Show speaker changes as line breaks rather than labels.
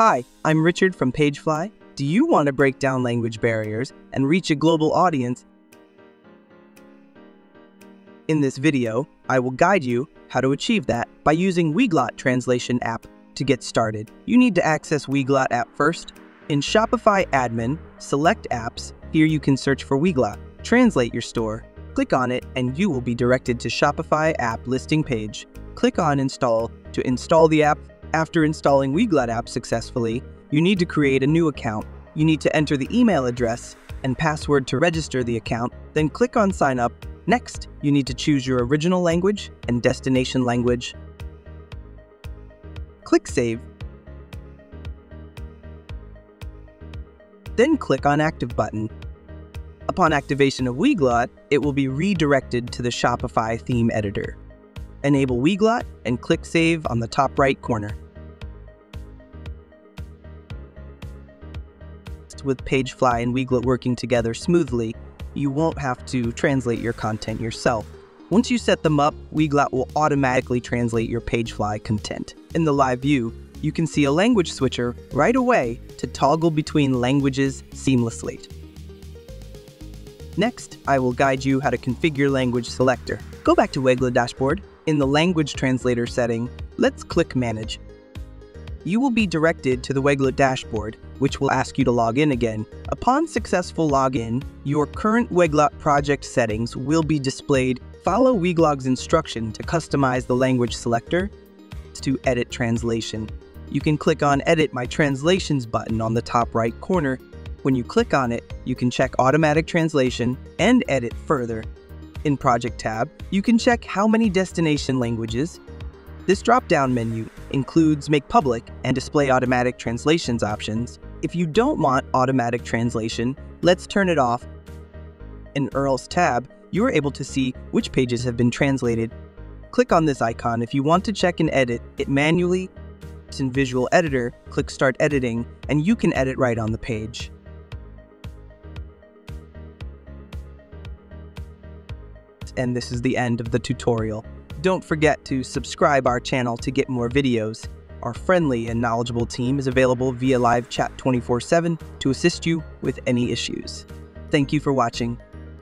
Hi, I'm Richard from Pagefly. Do you want to break down language barriers and reach a global audience? In this video, I will guide you how to achieve that by using Weglot Translation app to get started. You need to access Weglot app first. In Shopify Admin, select Apps. Here you can search for Weglot. Translate your store. Click on it and you will be directed to Shopify app listing page. Click on Install to install the app. After installing Weglot app successfully, you need to create a new account. You need to enter the email address and password to register the account, then click on Sign Up. Next, you need to choose your original language and destination language. Click Save. Then click on Active button. Upon activation of Weglot, it will be redirected to the Shopify theme editor. Enable Weglot and click Save on the top right corner. With Pagefly and Weglot working together smoothly, you won't have to translate your content yourself. Once you set them up, Weglot will automatically translate your Pagefly content. In the live view, you can see a language switcher right away to toggle between languages seamlessly. Next, I will guide you how to configure language selector. Go back to Weglot dashboard. In the language translator setting, let's click Manage. You will be directed to the Weglot dashboard, which will ask you to log in again. Upon successful login, your current Weglot project settings will be displayed. Follow Weglot's instruction to customize the language selector to edit translation. You can click on Edit My Translations button on the top right corner when you click on it, you can check automatic translation and edit further. In Project tab, you can check how many destination languages. This drop-down menu includes Make Public and Display Automatic Translations options. If you don't want automatic translation, let's turn it off. In URLs tab, you are able to see which pages have been translated. Click on this icon if you want to check and edit it manually. In Visual Editor, click Start Editing, and you can edit right on the page. And this is the end of the tutorial. Don't forget to subscribe our channel to get more videos. Our friendly and knowledgeable team is available via live chat 24-7 to assist you with any issues. Thank you for watching.